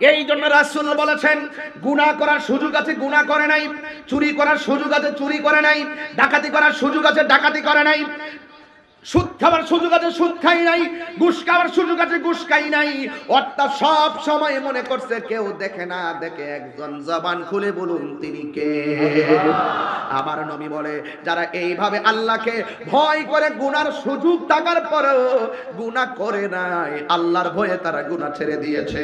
এই জন্য রাসুল বলেছেন গুণা করার সুযোগ আছে গুণা করে নাই। চুরি করার সুযোগ আছে, চুরি করে নাই। ডাকাতি করার সুযোগ আছে, ডাকাতি করে নাই। সুদ খাবার সুযোগ আছে, সুদ খাই নাই। ঘুষ খাবার সুযোগ আছে, ঘুষ খাই নাই। অর্থাৎ সব সময় মনে করছে, কেউ দেখে না, দেখে একজন জবান খুলে বলুন, তিনি কে? আমার নবী বলে, যারা এইভাবে আল্লাহকে ভয় করে গুনার সুযোগ থাকার পরেও গুনাহ করে নাই, আল্লাহর ভয়ে তারা গুনাহ ছেড়ে দিয়েছে।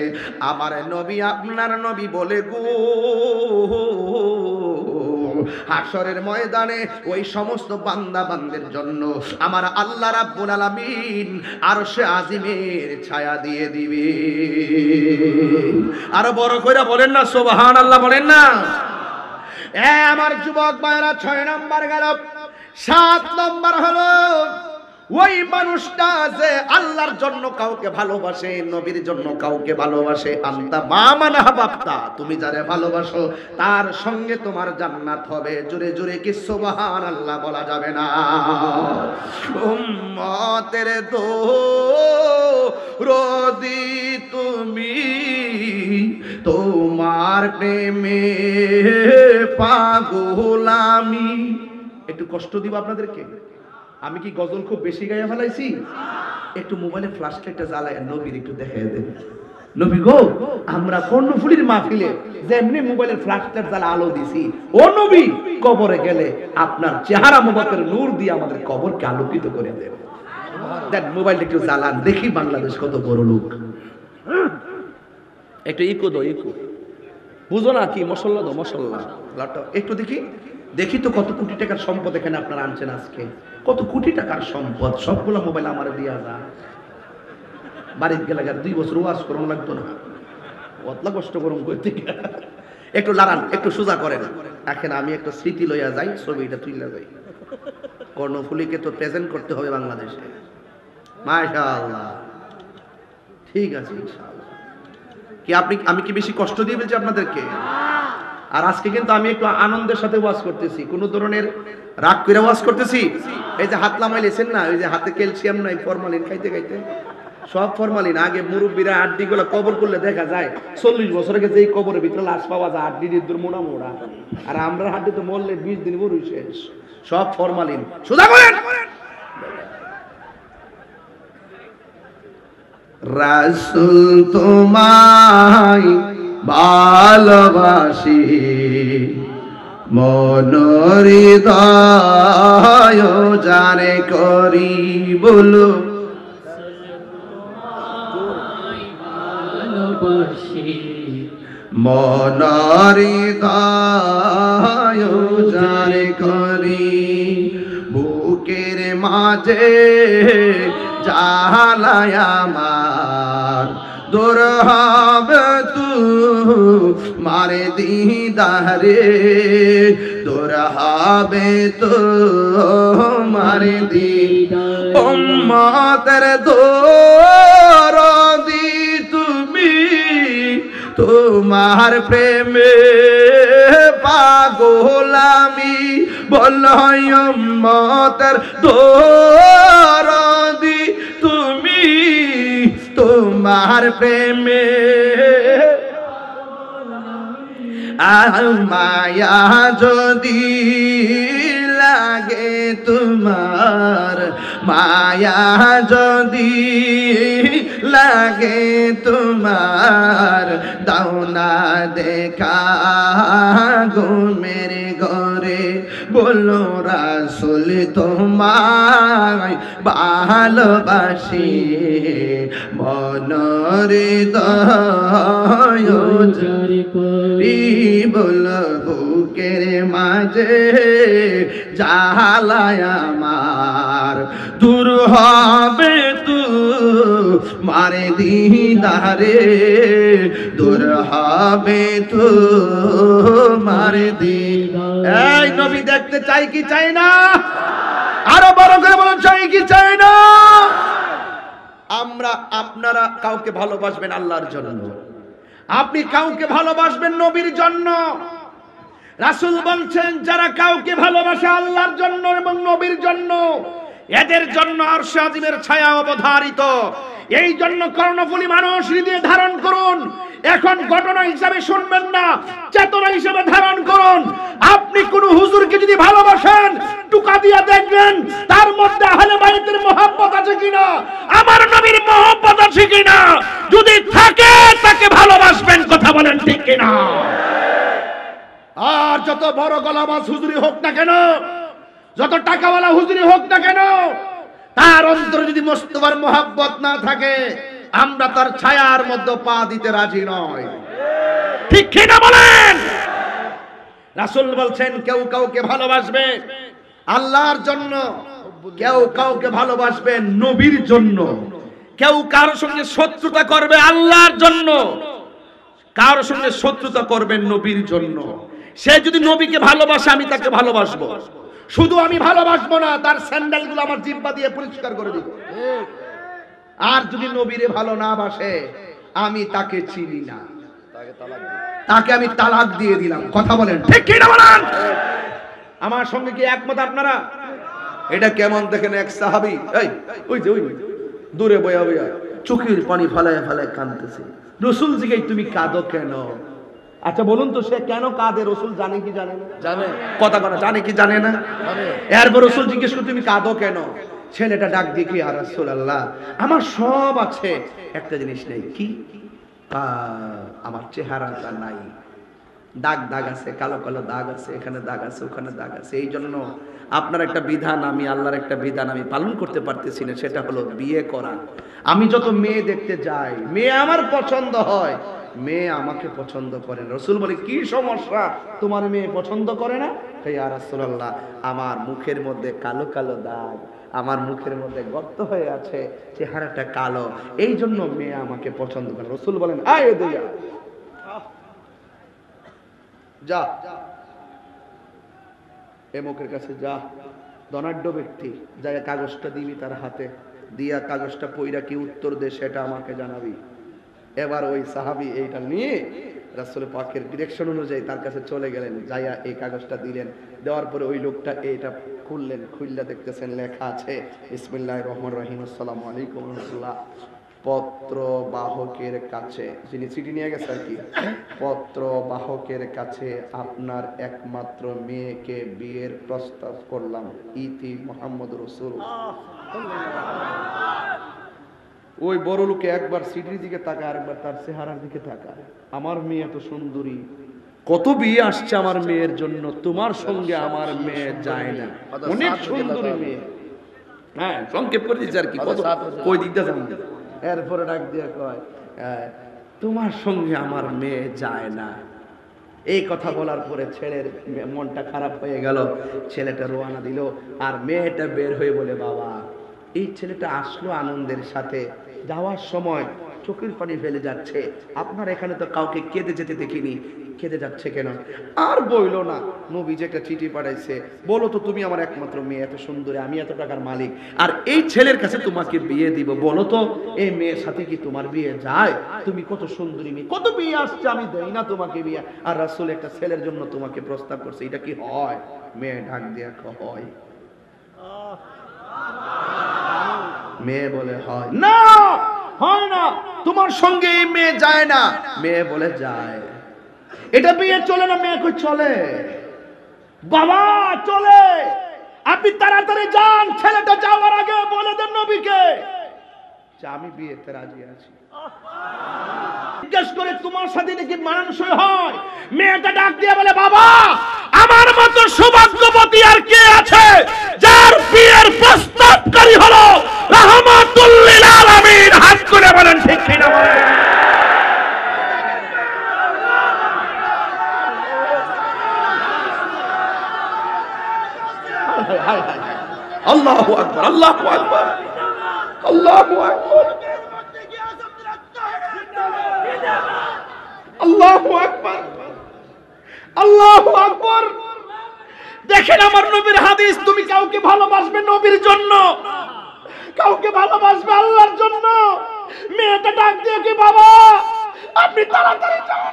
আমার নবী, আপনার নবী বলে, গো হাসরের ময়দানে ওই সমস্ত বান্দা বান্দের জন্য আমার আল্লাহ রাব্বুল আলামিন আরশে আজিমের ছায়া দিয়ে দিবে। আরও বড় কইরা বলেন না, সুবহানাল্লাহ বলেন না। এ আমার যুবক ভাইরা, ছয় নম্বর গেল, সাত নম্বর হলো ওই মানুষটা যে আল্লাহর জন্য কাউকে ভালোবাসে, নবীর জন্য কাউকে ভালোবাসে, আন্তা মামানা বাপ্তা তুমি যারে ভালোবাসো, তার সঙ্গে তোমার জান্নাত হবে। জোরে জোরে কি সুবহান আল্লাহ বলা যাবে না? উম্মতের দো রদি তুমি, তোমার প্রেমে পাগল আমি। একটু কষ্ট দিব আপনাদেরকে? আমি কি গজল খুব বেশি গায়ে ফেলাইছি? একটু মোবাইলে ফ্ল্যাশ লাইটটা জ্বালায়, নবীর একটু দেখাই দেন। নবী গো, আমরা কর্ণফুলির মাহফিলে যেমনি মোবাইলের ফ্ল্যাশ লাইট জ্বালা আলো দিছি, ও নবী, কবরে গেলে আপনার চেহারা মোবাইলের নূর দিয়ে আমাদের কবরকে আলোকিত করে দেন। দেন, মোবাইলটা একটু জ্বালান, দেখি বাংলাদেশ কত বড় লোক। একটু ইকো দো, ইকো। বুঝো না কি, মশল্লা দো, মশল্লা। একটু দেখি। দেখি তো কত কোটি টাকার সম্পদ এখানে আপনারা আনছেন আজকে। কত কোটি টাকার সম্পদ? সবগুলো মোবাইল আমার দিয়া যা। বাড়িতে গেলে দুই বছর ওয়াশ করুন লাগতো না। অতলা কষ্ট করুন করতে একটু লাড়ান একটু সোজা করেন। এখন আমি একটা স্মৃতি লইয়া যাই ছবিটা তুইলা যাই। কর্ণফুলিকে তো প্রেজেন্ট করতে হবে বাংলাদেশে। মাশাআল্লাহ। ঠিক আছে, ইনশাআল্লাহ। কি আপনি, আমি কি বেশি কষ্ট দিয়ে বলছি আপনাদেরকে? আর আজকে কিন্তু আমি একটু আনন্দের সাথে ওয়াজ করতেছি। কোন ধরনের রাগ করে ওয়াজ করতেছি? এই যে হাত লামাইলেছেন না? ওই যে হাতে ক্যালসিয়াম নাই, ফরমালিন খাইতে খাইতে। সব ফরমালিন, আগে মুরব্বীরা আড্ডি গুলো কবর করলে দেখা যায়, চল্লিশ বছর আগে যেই কবরের ভিতরে লাশ পাওয়া যায়, আড্ডি নির্দুর মোড়া মোড়া। আর আমরা হাড্ডি তো মরলে বিশ দিন মরুই শেষ। সব ফরমালিন। সুদা করেন রাসুল তোমায় ভালোবাসি। মনোরিদয় জানে করি বলো। মনারিদয় জানে করি বুকের মাঝে জালায় আমার। দূর মারে দিদারে দূর হবে তো মারে দিদার। উম্মতের দোর দি তুমি তোমার প্রেমে পাগল আমি। বলয়মতের দোরদি তুমি তোমার প্রেমে আর মায়া যদি লাগে তোমার মায়া যদি লাগে তোমার দাও না দেখা গো ঘরে বলো রাসুল তোমায় ভালোবাসি মনরে করি। বল বুকের মাঝে জালায় আমার। দূর হবে তু মারে দিদারে দূর হবে এই নবী দেখতে চাই কি চাই না? আরও বড় করে বলুন, চাই কি চাই না? আমরা আপনারা কাউকে ভালোবাসবেন আল্লাহর জন্য। আপনি কাউকে ভালোবাসবেন নবীর জন্য। রাসূল বলছেন, যারা কাউকে ভালোবাসে আল্লাহর জন্য এবং নবীর জন্য এদের জন্য আরশে আজিমের ছায়া অবধারিত। এই জন্য কর্ণফুলী মানুষ হৃদয়ে ধারণ করুন। এখন ঘটনা হিসাবে শুনবেন না, চেতনা হিসাবে ধারণ করুন। আপনি কোন হুজুরকে যদি ভালোবাসেন, টুকা দিয়া দেখবেন, তার মধ্যে আহলে বাইতের মোহাম্মত আছে কিনা? আমার নবীর মোহাম্মত আছে কিনা? যদি থাকে, তাকে ভালোবাসবেন, কথা বলেন ঠিক কিনা? আর যত বড় গলাবাজ হুজুরি হোক না কেন যত টাকাওয়ালা হুজুরি হোক না কেন, তার অন্তরে যদি মোস্তফার মোহাব্বত না থাকে, আমরা তার ছায়ার মধ্যে পা দিতে রাজি নয় ঠিক কিনা বলেন? রাসূল বলছেন, কেউ কাউকে ভালোবাসবে আল্লাহর জন্য, কেউ কাউকে ভালোবাসবে নবীর জন্য। কেউ কারোর সঙ্গে শত্রুতা করবে আল্লাহর জন্য, কারোর সঙ্গে শত্রুতা করবেন নবীর জন্য। সে যদি নবীকে ভালোবাসে, আমি তাকে ভালোবাসবো। শুধু আমি ভালোবাসবো না, তার স্যান্ডেলগুলো আমার জিব্বা দিয়ে পরিষ্কার করে দিব। আর যদি নবীরে ভালো না বাসে, আমি তাকে চিনি না। তাকে আমি তালাক দিয়ে দিলাম। কথা বলেন, ঠিক কি না বলেন? আমার সঙ্গে কি একমত আপনারা? এটা কেমন দেখেন এক সাহাবি? এই, ওই যে, ওই দূরে বয়া বয়া, চোখের পানি ফালায় ফালায় কাঁদতেছে। রসুল জিগাই তুমি কাঁদো কেন? আচ্ছা বলুন তো সে কেন কাঁদে? রসুল জানে কি জানে না? জানে। কথা কথা জানে কি জানে না? এরপর রসুল জিজ্ঞেস করে তুমি কাঁদো কেন? ছেলেটা ডাক দিয়ে কি আর আল্লাহ আমার সব আছে। একটা জিনিস নেই কি? আমার চেহারাটা নাই। দাগ দাগ আছে কালো কালো দাগ আছে এখানে দাগ আছে ওখানে দাগ আছে। এই জন্য আপনার একটা বিধান আমি আল্লাহর একটা বিধান আমি পালন করতে পারতেছি না সেটা হলো বিয়ে করা। আমি যত মেয়ে দেখতে যাই মেয়ে আমার পছন্দ হয় মেয়ে আমাকে পছন্দ করে না। রসুল বলে, কি সমস্যা? তোমার মেয়ে পছন্দ করে না? এই আর রাসূলুল্লাহ, আমার মুখের মধ্যে কালো কালো দাগ, আমার মুখের মধ্যে গর্ত হয়ে আছে, চেহারাটা কালো এই জন্য মেয়ে আমাকে পছন্দ করে রসুল বলেন, আয় আয়। যা। কাছে যা। ধনাঢ্য ব্যক্তি যাই কাগজটা দিবি তার হাতে, দিয়া কাগজটা পইরা কি উত্তর দে সেটা আমাকে জানাবি। এবার ওই সাহাবি এইটা নিয়ে রাসূল পাকের ডিরেকশন অনুযায়ী তার কাছে চলে গেলেন, যাইয়া এই কাগজটা দিলেন। দেওয়ার পরে ওই লোকটা এইটা খুললেন, খুললা দেখতেছেন লেখা আছে ইসমিল্লাহ রহমান রহিম, আসসালামু আলাইকুম রহমতুল্লাহ। পত্র বাহকের কাছে, যিনি চিঠি নিয়ে গেছে আর কি পত্র বাহকের কাছে আপনার একমাত্র মেয়েকে বিয়ের প্রস্তাব করলাম, ইতি মোহাম্মদ রসুল। ওই বড় লোকে একবার সিটির দিকে তাকায়, আরেকবার তার চেহারার দিকে তাকায়। আমার মেয়ে এত সুন্দরী। কত বিয়ে আসছে আমার মেয়ের জন্য? তোমার সঙ্গে আমার মেয়ে যায় না। অনেক সুন্দরী মেয়ে। হ্যাঁ সংক্ষেপ করে দিচ্ছে আর কি। কত কই দিকটা জানি এরপরে ডাক দিয়ে কয় তোমার সঙ্গে আমার মেয়ে যায় না। এই কথা বলার পরে ছেলের মনটা খারাপ হয়ে গেল। ছেলেটা রোয়ানা দিল, আর মেয়েটা বের হয়ে বলে, বাবা, এই ছেলেটা আসলো আনন্দের সাথে। যাওয়ার সময় চোখের পানি ফেলে যাচ্ছে। আপনার এখানে তো কাউকে কেঁদে যেতে দেখিনি। কেঁদে যাচ্ছে কেন? আর বইলো না নবী যে একটা চিঠি পাঠাইছে। বলো তো তুমি আমার একমাত্র মেয়ে এত সুন্দরী আমি এত টাকার মালিক। আর এই ছেলের কাছে তোমাকে বিয়ে দিব বলো তো এই মেয়ের সাথে কি তোমার বিয়ে যায়? তুমি কত সুন্দরী মেয়ে কত বিয়ে আসছে আমি দেই না তোমাকে বিয়ে। আর রাসুল একটা ছেলের জন্য তোমাকে প্রস্তাব করছে এটা কি হয়? মেয়ে দিয়া কয়, হয় মেয়ে বলে হয়। না হয় না। তোমার সঙ্গে এই মেয়ে যায় না। মেয়ে বলে যায়। এটা বিয়ে চলে না মেয়ে কই চলে? বাবা চলে। আপনি তাড়াতাড়ি যান ছেলেটা যাওয়ার আগে বলে দেন নবীকে। যে আমি বিয়েতে রাজি আছি। জিজ্ঞেস করে তোমার সাথে নাকি মানানসই হয়? মেয়েটা ডাক দিয়ে বলে বাবা আমার মতো সৌভাগ্যবতী আর কে আছে যার বিয়ের প্রস্তাবকারী হলো রহমাতুল্লিল আলামিন। হাত করে বলেন, ঠিক কিনা বলেন? আল্লাহু আকবার আল্লাহু আকবার আল্লাহু আকবার। আল্লাহু আকবার আল্লাহু আকবার। দেখেন আমার নবীর হাদিস, তুমি কাউকে ভালোবাসবে নবীর জন্য। কাউকে ভালোবাসবে আল্লাহর জন্য? মেয়েটা ডাক দিয়ে কি বাবা? আপনি তাড়াতাড়ি যান।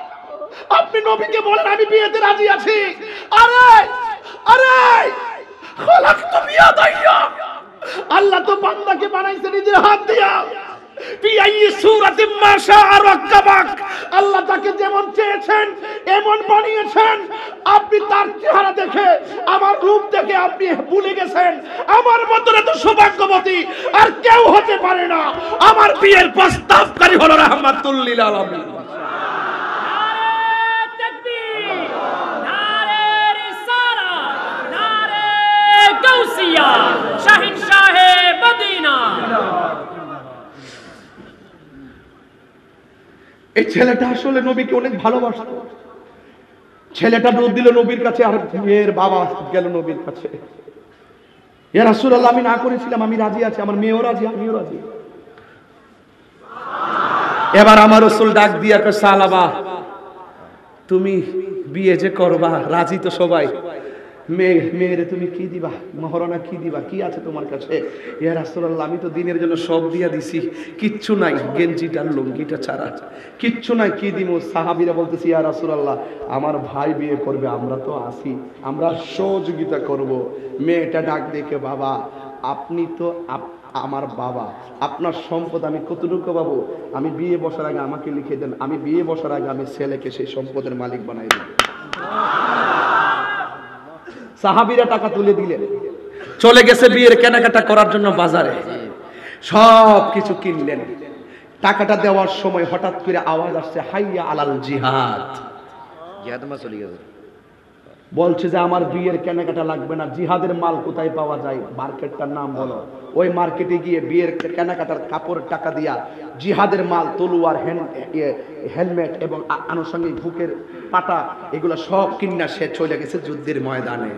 আপনি নবীকে বলেন, আমি বিয়েতে রাজি আছি। আরে আরে খলাকতু বিয়াদাইয়া আল্লাহ তো বান্দাকে বানাইছে, নিজের হাত দিয়া। আল্লাহ তাকে যেমন চেয়েছেন, এমন বানিয়েছেন। আপনি তার চেহারা দেখে, আমার রূপ দেখে আপনি ভুলে গেছেন। আমার মতন এত সৌভাগ্যবতী আর কেউ হতে পারে না। আমার বিয়ের প্রস্তাবকারী হলো রহমাতুল্লিল আলমী শাহিন শাহে মদিনা। এই ছেলেটা আসলে নবীকে অনেক ভালোবাসত। ছেলেটা দৌড় দিল নবীর কাছে, আর মেয়ের বাবা গেল নবীর কাছে। ইয়া রাসূলুল্লাহ, আমি না করেছিলাম, আমি রাজি আছি, আমার মেয়েও রাজি, আমিও রাজি। এবার আমার রসুল ডাক দিয়া সালাবা, তুমি বিয়ে যে করবা, রাজি তো সবাই। মেয়ে মেয়েরে তুমি কি দিবা? মহারণা কি দিবা? কি আছে তোমার কাছে? ইয়া রাসূলুল্লাহ, আমি তো দিনের জন্য সব দিয়া দিছি। কিচ্ছু নাই, গেঞ্জিটা, লুঙ্গিটা ছাড়া। কিচ্ছু নাই, কি দিমু? সাহাবিরা বলতেছি, ইয়া রাসূলুল্লাহ, আমার ভাই বিয়ে করবে, আমরা তো আসি আমরা সহযোগিতা করব। মেয়েটা ডাক দেখে, বাবা, আপনি তো আমার বাবা। আপনার সম্পদ আমি কতটুকু পাবো? আমি বিয়ে বসার আগে আমাকে লিখে দেন। আমি বিয়ে বসার আগে আমি ছেলেকে সেই সম্পদের মালিক বানাই দেব। সাহাবিরা টাকা তুলে দিলেন। চলে গেছে বিয়ের কেনাকাটা করার জন্য বাজারে। সব কিছু কিনলেন। টাকাটা দেওয়ার সময় হঠাৎ করে আওয়াজ আসছে হাইয়া আলাল জিহাদ। জিহাদ চলে গেছে। বলছে যে আমার বিয়ের কেনাকাটা লাগবে না জিহাদের মাল কোথায় পাওয়া যায়? মার্কেটটার নাম বলো। ওই মার্কেটে গিয়ে বিয়ের কেনাকাটার কাপড় টাকা দিয়া জিহাদের মাল, তলুয়ার হেলমেট এবং আনুষঙ্গিক বুকের পাটা, এগুলো সব কিনা সে চলে গেছে যুদ্ধের ময়দানে।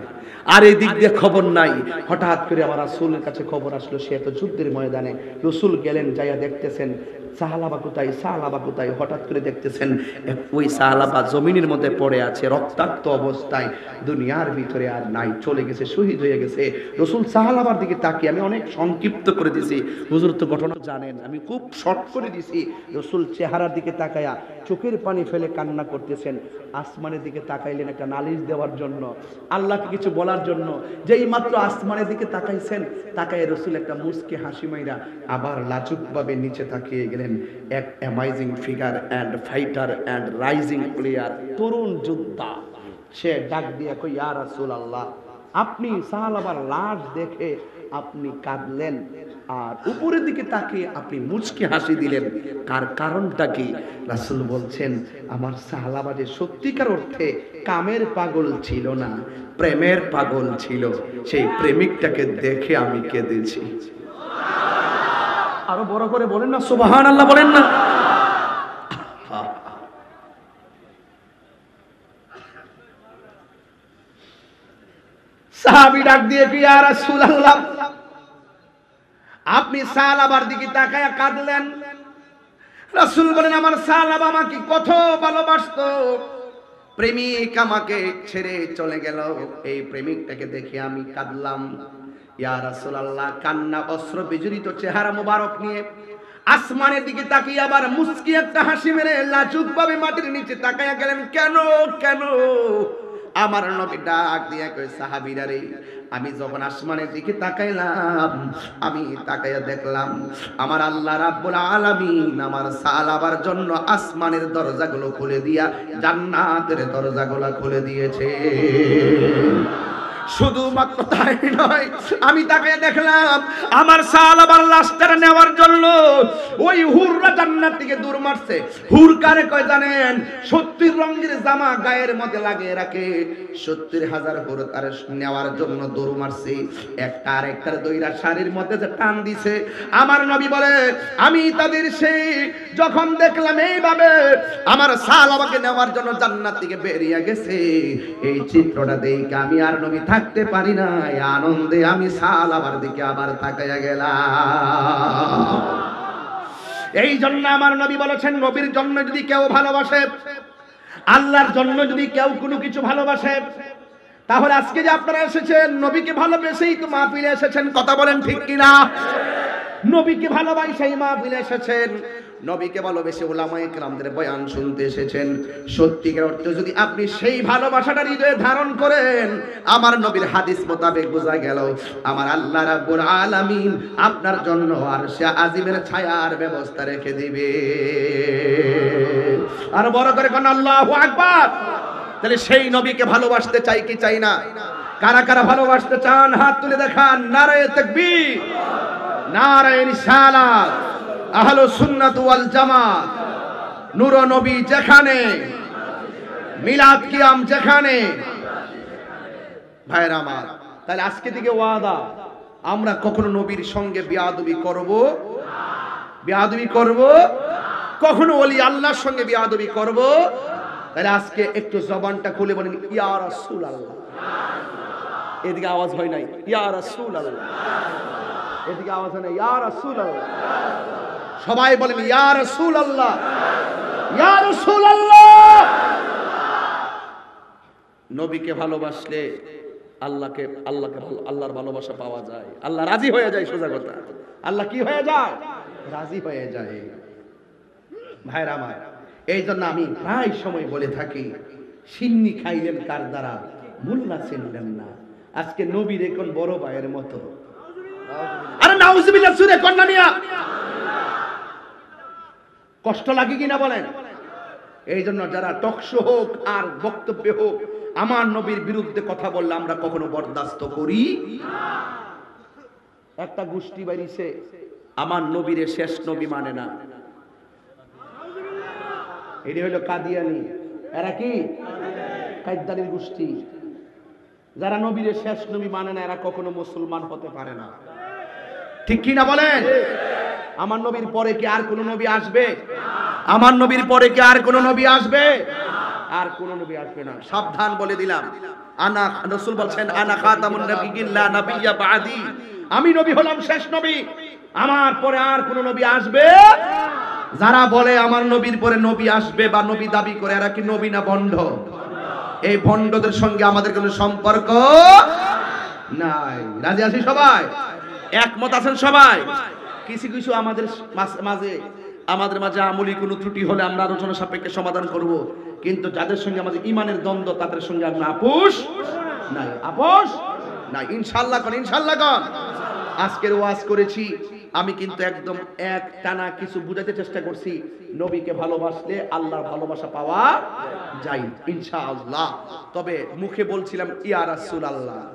আর এই দিক দিয়ে খবর নাই। হঠাৎ করে আমার রাসূলের কাছে খবর আসলো, সে তো যুদ্ধের ময়দানে। রসুল গেলেন, যাইয়া দেখতেছেন, সাহালাবা কোথায় সাহালাবা কোথায়? হঠাৎ করে দেখতেছেন ওই সাহালাবা জমিনের মধ্যে পড়ে আছে, রক্তাক্ত অবস্থায়। দুনিয়ার ভিতরে আর নাই, চলে গেছে, শহীদ হয়ে গেছে। রসুল সাহালাবার দিকে তাকিয়ে আমি অনেক সংক্ষিপ্ত করে দিছি। হুজুর তো ঘটনা জানেন, আমি খুব শর্ট করে দিছি। রসুল চেহারার দিকে তাকায়া চোখের পানি ফেলে কান্না করতেছেন। আসমানের দিকে তাকাইলেন একটা নালিশ দেওয়ার জন্য, আল্লাহকে কিছু বলার জন্য। যেই মাত্র আসমানের দিকে তাকাইছেন তাকায় রসুল একটা মুসকে হাসি মাইরা আবার লাজুকভাবে নিচে তাকিয়ে গেলেন। এক amazing figure and fighter and rising player তরুণ যোদ্ধা। সে ডাক দিয়ে কই ইয়া রাসূল আল্লাহ আপনি সাহালাবার লাশ দেখে আপনি কাঁদলেন আর উপরের দিকে তাকিয়ে আপনি মুচকি হাসি দিলেন। কার কারণটা কি? রাসূল বলছেন, আমার সাহালাবাজে সত্যিকার অর্থে কামের পাগল ছিল না, প্রেমের পাগল ছিল। সেই প্রেমিকটাকে দেখে আমি কেঁদেছি। আরও বড় করে বলেন না সুবহান আল্লাহ বলেন না। সাহাবি ডাক দিয়ে কি আর রাসূলুল্লাহ। আপনি সালাবার দিকে তাকায়া কাঁদলেন। রাসূল বলেন, আমার সালাব আমাকে কত ভালোবাসতো। প্রেমিক আমাকে ছেড়ে চলে গেল। এই প্রেমিকটাকে দেখে আমি কাঁদলাম। ইয়া রাসূলুল্লাহ, কান্না, অস্ত্র, বিজড়িত চেহারা মোবারক নিয়ে আসমানের দিকে তাকিয়ে আবার মুস্কি একটা হাসি মেরে লাজুক ভাবে মাটির নিচে তাকায়া গেলেন। কেন কেন? আমার নবী ডাক দিয়া কই সাহাবীরা আমি যখন আসমানের দিকে তাকাইলাম, আমি তাকাইয়া দেখলাম, আমার আল্লাহ রাব্বুল আলামিন আমার সালাবার জন্য আসমানের দরজাগুলো খুলে দিয়া জান্নাতের দরজাগুলো খুলে দিয়েছে। শুধুমাত্র তাই নয়, আমি তাকে দেখলাম, আমার সাল আবার লাশটারে নেওয়ার জন্য ওই হুররা জান্নাত থেকে দূর মারছে। হুর কারে কয় জানেন? সত্তর রঙের জামা গায়ের মধ্যে লাগিয়ে রাখে। সত্তর হাজার হুর তার নেওয়ার জন্য দৌড় মারছে। একটা আর একটার দইরা শাড়ির মধ্যে যে টান দিছে। আমার নবী বলে, আমি তাদের সেই যখন দেখলাম এইভাবে, আমার সাল আমাকে নেওয়ার জন্য জান্নাত থেকে বেরিয়ে গেছে। এই চিত্রটা দেখে আমি আর নবী থাকতে পারি না আনন্দে আমি সাল আবার দিকে আবার তাকাইয়া গেলাম। এই জন্য আমার নবী বলেছেন, নবীর জন্য যদি কেউ ভালোবাসে, আল্লাহর জন্য যদি কেউ কোনো কিছু ভালোবাসে, তাহলে আজকে যে আপনারা এসেছেন, নবীকে ভালোবেসেই তো মাহফিলে এসেছেন, কথা বলেন ঠিক কিনা? নবীকে ভালোবাসেই মাহফিলে এসেছেন। নবীকে ভালোবেসে ওলামায়ে ক্রামদের বয়ান শুনতে এসেছেন। সত্যিকার অর্থে যদি আপনি সেই ভালোবাসাটা হৃদয়ে ধারণ করেন, আমার নবীর হাদিস মোতাবেক বোঝা গেল, আমার আল্লাহ রাব্বুল আলামিন আপনার জন্য আর সে আজিমের ছায়ার ব্যবস্থা রেখে দিবে। আর বড় করে কোন, আল্লাহু আকবার। তাহলে সেই নবীকে ভালোবাসতে চাই কি চাই না? কারা কারা ভালোবাসতে চান, হাত তুলে দেখান, নারায়ে তাকবীর, নারায়ে রিসালাত। আহলো সুন্নাত ওয়াল জামাত, নূর নবী যেখানে, মিলাদ কিয়াম যেখানে। ভাইরা আমার, তাহলে আজকে থেকে ওয়াদা, আমরা কখনো নবীর সঙ্গে বিয়াদবি করব? বিয়াদবি করব? কখনো ওলি আল্লাহর সঙ্গে বিয়াদবি করব? তাহলে আজকে একটু জবানটা খুলে বলেন, ইয়া রাসূল আল্লাহ এদিকে আওয়াজ হয় নাই, ইয়া রাসূল আল্লাহ এদিকে আওয়াজ হয় না ইয়া রাসূল আল্লাহ সবাই বলেন, ইয়া রাসূল আল্লাহ ইয়া রাসূল আল্লাহ নবীকে ভালোবাসলে আল্লাহকে আল্লাহকে আল্লাহর ভালোবাসা পাওয়া যায়। আল্লাহ রাজি হয়ে যায়, সোজা কথা। আল্লাহ কি হয়ে যায়? রাজি হয়ে যায়। ভাইরা আমার এই জন্য আমি প্রায় সময় বলে থাকি, সিন্নি খাইলেন কার দ্বারা? মুল্লা চিনলেন না। আজকে নবীর এখন বড় ভাইয়ের মতো। আরে নাউজুবিল্লাহ, সুরে কন্যা মিয়া কষ্ট লাগে কিনা বলেন? এই জন্য যারা টকশো হোক আর বক্তব্য হোক, আমার নবীর বিরুদ্ধে কথা বললে আমরা কখনো বরদাস্ত করি? একটা গোষ্ঠী বাড়িছে, আমার নবীর শেষ নবী মানে না। এটি হলো কাদিয়ানি। এরা কি? কাইদানির গোষ্ঠী। যারা নবীর শেষ নবী মানে না, এরা কখনো মুসলমান হতে পারে না। ঠিক কি না বলেন? আমার নবীর পরে কি আর কোন নবী আসবে? আমার নবীর পরে কি আর কোন নবী আসবে? আর কোন নবী আসবে না। সাবধান বলে দিলাম। আনা রাসূল বলছেন, আনা খাতামুন নাবিয়্যিন, লা নাবিয়্যা বাদি। আমি নবী হলাম শেষ নবী। আমার পরে আর কোন নবী আসবে? যারা বলে আমার নবীর পরে নবী আসবে বা নবী দাবি করে, এরা কি নবী না বন্ধ? এই ভণ্ডদের সঙ্গে আমাদের কোনো সম্পর্ক নাই। রাজি আছি সবাই? একমত আছেন সবাই? কিছু কিছু আমাদের মাঝ- আমাদের মাঝে আমলি কোনো ত্রুটি হলে আমরা আলোচনা সাপেক্ষে সমাধান করব। কিন্তু যাদের সঙ্গে আমাদের ইমানের দ্বন্দ্ব, তাদের সঙ্গে আমরা আপোষ নাই। আপোষ নাই। ইনশাল্লাহ কন ইনশাল্লাহ কন। আজকের ওয়াজ করেছি। আমি কিন্তু একদম এক টানা কিছু বুঝাতে চেষ্টা করছি। নবীকে ভালোবাসলে আল্লাহর ভালোবাসা পাওয়া যায়, ইনশাআল্লাহ। তবে মুখে বলছিলাম, ইয়া রাসূল আল্লাহ